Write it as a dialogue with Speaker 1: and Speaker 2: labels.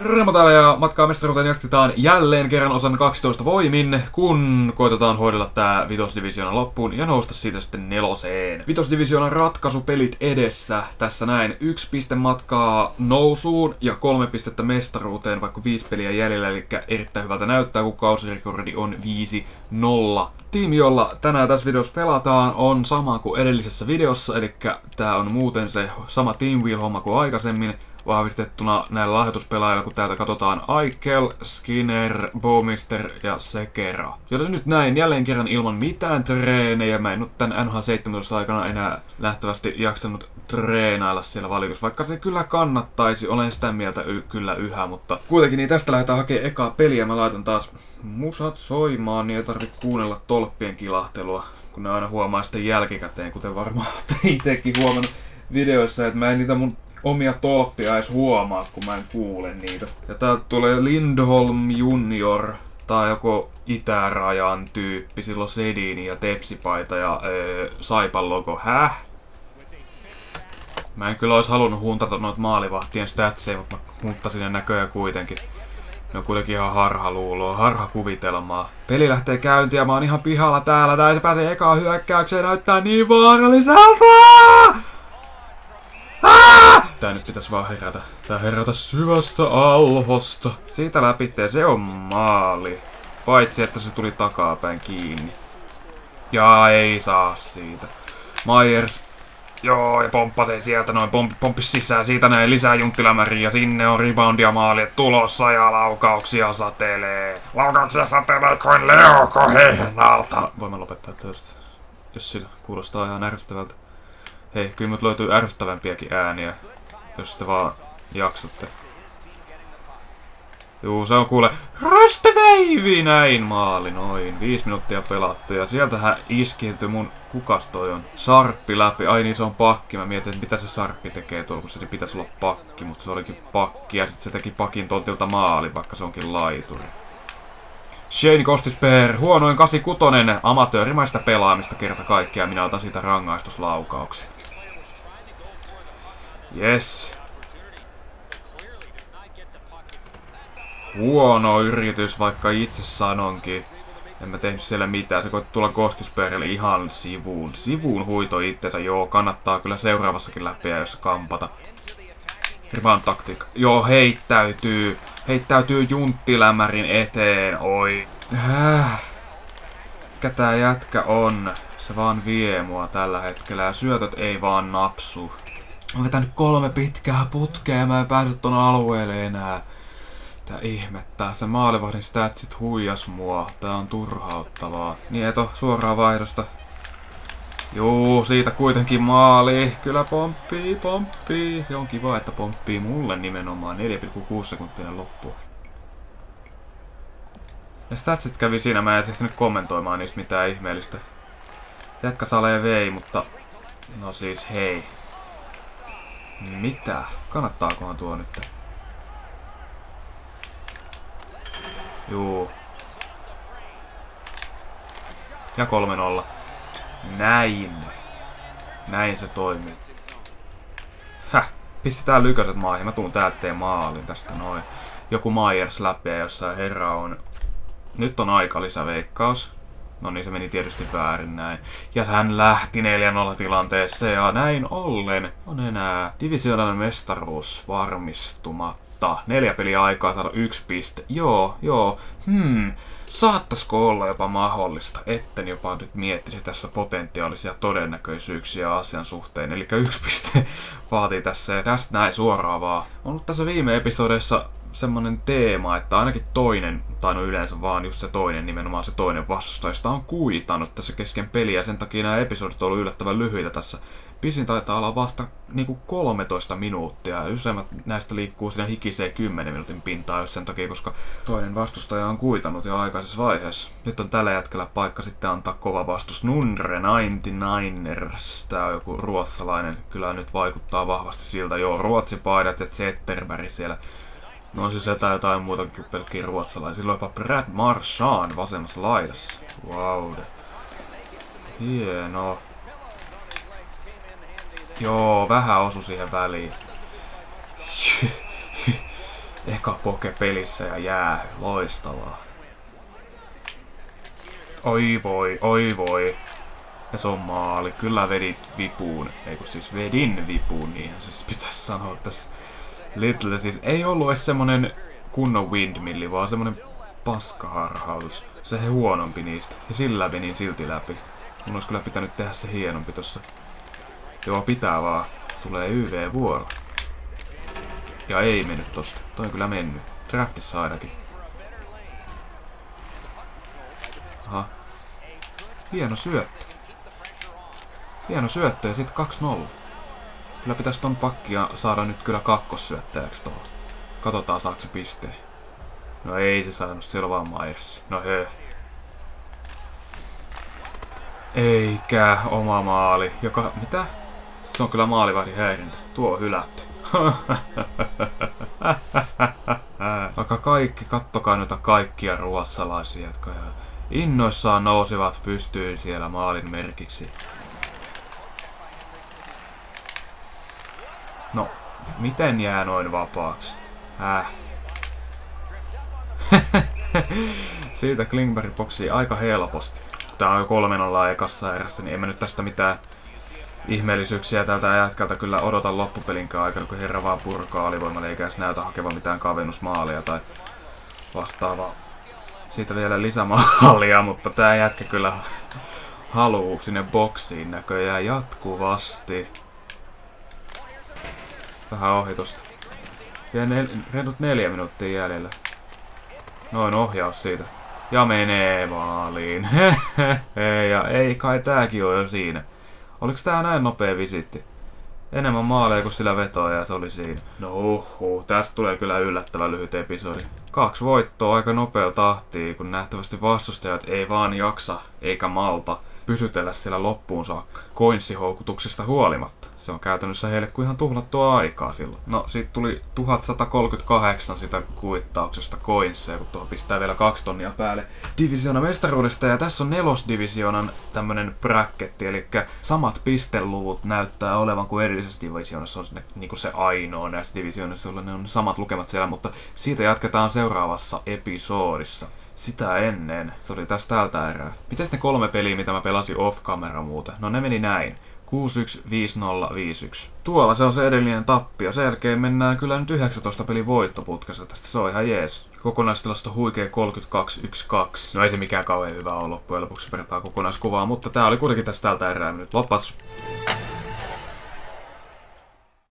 Speaker 1: Remo täällä ja matkaa mestaruuteen jatketaan jälleen kerran osan 12 voimin, kun koitetaan hoidella tää vitosdivisioonan loppuun ja nousta siitä sitten neloseen. Vitosdivisioonan ratkaisupelit edessä, tässä näin. Yksi piste matkaa nousuun ja kolme pistettä mestaruuteen, vaikka viisi peliä jäljellä, eli erittäin hyvältä näyttää, kun kausirekordi on 5-0. Tiimi, jolla tänään tässä videossa pelataan, on sama kuin edellisessä videossa, eli tää on muuten se sama Team Wheel-homma kuin aikaisemmin vahvistettuna näillä lahjoituspelaajilla, kun täältä katsotaan Aikel, Skinner, Bowmister ja Sekera. Joten nyt näin jälleen kerran ilman mitään treenejä. Mä en nyt tän NH 17 aikana enää nähtävästi jaksanut treenailla siellä valikossa, vaikka se kyllä kannattaisi, olen sitä mieltä y- kyllä yhä, mutta kuitenkin niin tästä lähdetään hakemaan ekaa peliä. Mä laitan taas musat soimaan, niin ei tarvitse kuunnella tolppien kilahtelua, kun ne aina huomaa sitten jälkikäteen, kuten varmaan olette itsekin huomannut videoissa, että mä en niitä mun omia tolppia edes huomaa, kun mä en kuule niitä. Ja täältä tulee Lindholm Junior, tai joko itärajan tyyppi, silloin Sedini ja Tepsipaita ja öö, Saipan logo. Häh? Mä en kyllä olisi halunnut huntata noita maalivahtien statseja, mutta mä hunttasin ne näköjään kuitenkin. Ne on kuitenkin ihan harhaluuloa, harhakuvitelmaa. Peli lähtee käyntiin ja mä oon ihan pihalla täällä. Näin se pääsee ekaan hyökkäykseen näyttää niin vaaralliselta! Tää nyt pitäisi vaan herätä. Tää herätä syvästä alhosta. Siitä läpi se on maali. Paitsi että se tuli takapäin kiinni. Ja ei saa siitä. Myers. Joo, ja pomppasee sieltä noin, pomp, pomppis sisään, siitä näin lisää junttilämäriä, sinne on reboundia maali tulossa ja laukauksia satelee. Laukauksia satelee kuin Leo Kohenalta. Voimme lopettaa tästä, jos siitä kuulostaa ihan ärsyttävältä. Hei, kyllä mut löytyy ärsyttävämpiäkin ääniä, jos te vaan jaksatte. Juu, se on kuule Rasteveivi näin maali, noin. Viisi minuuttia pelattu ja sieltähän iskiytyi mun, kukas toi on? Sarppi läpi, ai niin se on pakki. Mä mietin, että mitä se Sarppi tekee tuolla, kun se pitäisi olla pakki, mutta se olikin pakki ja sitten se teki pakin tontilta maali, vaikka se onkin laituri. Shane Kostisper, huonoin 86, amatöörimaista pelaamista kerta kaikkiaan, minä otan siitä rangaistuslaukauksen. Yes. Huono yritys, vaikka itse sanonkin. En mä tehnyt siellä mitään. Se koitti tulla Kostisperille ihan sivuun. Sivuun huito itsensä. Joo, kannattaa kyllä seuraavassakin läpiä, jos kampata. Rebound taktiikka. Joo, heittäytyy. Heittäytyy junttilämärin eteen. Oi. Äh. Mikä tää jätkä on? Se vaan vie mua tällä hetkellä ja syötöt ei vaan napsu. Mä vetänyt kolme pitkää putkea ja mä en pääse ton alueelle enää. Tää ihmettää. Se maalivahdin statsit huijas mua. Tää on turhauttavaa. Niin eto, suoraa vaihdosta. Juu, siitä kuitenkin maali. Kyllä pomppii, pomppii. Se on kiva, että pomppii mulle nimenomaan. 4,6 sekuntinen loppu. Ne statsit kävi siinä, mä en ehtinyt kommentoimaan niistä mitään ihmeellistä. Jätkä salee vei, mutta... No siis hei. Mitä? Kannattaakohan tuo nyt? Juu. Ja 3-0. Näin. Näin se toimii. Häh, pistetään lykäset maihin. Mä tuun täältä teen maalin tästä noin. Joku Myers läpi ja jossain herra on... Nyt on aika lisäveikkaus. No niin, se meni tietysti väärin näin. Ja hän lähti 4-0 tilanteessa ja näin ollen on enää divisioonallinen mestaruus varmistumatta. Neljä peliä aikaa saada yksi piste. Joo, joo. Hmm. Saattaisiko olla jopa mahdollista, etten jopa nyt miettisi tässä potentiaalisia todennäköisyyksiä asian suhteen. Eli yksi piste vaatii tässä ja tästä näin suoraan vaan. On ollut tässä viime episodessa semmonen teema, että ainakin toinen, tai no yleensä vaan just se toinen, nimenomaan se toinen vastustajista on kuitannut tässä kesken peliä, sen takia nämä episodit on ollut yllättävän lyhyitä tässä. Pisin taitaa olla vasta niinku 13 minuuttia, ja useimmat näistä liikkuu siinä hikiseen 10 minuutin pintaa, jos sen takia, koska toinen vastustaja on kuitannut jo aikaisessa vaiheessa. Nyt on tällä hetkellä paikka sitten antaa kova vastus Nunre 99ers, tää on joku ruotsalainen, kyllä nyt vaikuttaa vahvasti siltä, joo, ruotsipaidat ja Zetterberg siellä No siis jotain, jotain muuta kuin pelkkiä ruotsalaisia. Silloin jopa Brad Marchand vasemmassa laidassa. Wow. Hieno. Joo, vähän osu siihen väliin. Eka poke pelissä ja jää. Loistavaa. Oi voi, oi voi. Ja se on maali. Kyllä vedit vipuun. Ei siis vedin vipuun, niin se siis pitäisi sanoa tässä. Little siis ei ollut edes semmonen kunnon windmilli, vaan semmonen paskaharhautus. Se huonompi niistä. Ja sillä menin silti läpi. Mun olisi kyllä pitänyt tehdä se hienompi tossa. Joo, pitää vaan. Tulee YV-vuoro. Ja ei mennyt tosta. Toi on kyllä mennyt. Draftissa ainakin. Aha. Hieno syöttö. Hieno syöttö ja sitten 2-0. Kyllä pitäisi ton pakkia saada nyt kyllä kakkossyöttäjäksi tuohon. Katsotaan saako se pisteen. No ei se saanut, siellä vaan Myers. No hö. Eikä oma maali. Joka, mitä? Se on kyllä maalivahdin häirintä. Tuo on hylätty. Vaikka kaikki, kattokaa noita kaikkia ruotsalaisia, jotka innoissaan nousivat pystyyn siellä maalin merkiksi. No, miten jää noin vapaaksi? Äh. Siitä Klingberg boksii aika helposti. Tää on jo kolmen ollaan ekassa erässä, niin en mä nyt tästä mitään ihmeellisyyksiä tältä jätkältä kyllä odotan loppupelinkään aikana, kun herra vaan purkaa alivoimalla eikä edes näytä hakeva mitään kavennusmaalia tai vastaavaa. Siitä vielä lisämaalia, mutta tää jätkä kyllä haluu sinne boksiin näköjään jatkuvasti. Vähän ohitusta. Vielä nel reilut neljä minuuttia jäljellä. Noin ohjaus siitä. Ja menee maaliin. ja ei kai tääkin ole jo siinä. Oliko tää näin nopea visitti? Enemmän maaleja kuin sillä vetoa ja se oli siinä. No uhuh, tästä tulee kyllä yllättävän lyhyt episodi. Kaksi voittoa aika nopea tahtiin, kun nähtävästi vastustajat ei vaan jaksa eikä malta pysytellä siellä loppuun saakka. Huolimatta. Se on käytännössä heille kuin ihan tuhlattua aikaa silloin. No, siitä tuli 1138 sitä kuittauksesta koinsseja, kun tuohon pistää vielä kaksi tonnia päälle. Divisiona mestaruudesta, ja tässä on nelosdivisionan tämmönen bracketti, eli samat pisteluvut näyttää olevan kuin edellisessä divisioonassa on sinne, niin kuin se ainoa näistä divisioonissa, jolla ne on samat lukemat siellä, mutta siitä jatketaan seuraavassa episodissa sitä ennen. Se oli tästä tältä erää. Mitäs ne kolme peliä, mitä mä pelasin off-camera muuten? No ne meni näin. 6-1-5-0-5-1. Tuolla se on se edellinen tappio. Sen jälkeen mennään kyllä nyt 19 pelin voittoputkassa. Tästä se on ihan jees. Kokonaistilasto huikea 32-1-2. No ei se mikään kauhean hyvä ole loppujen lopuksi vertaa kokonaiskuvaa, mutta tää oli kuitenkin tästä tältä erää nyt. Loppas.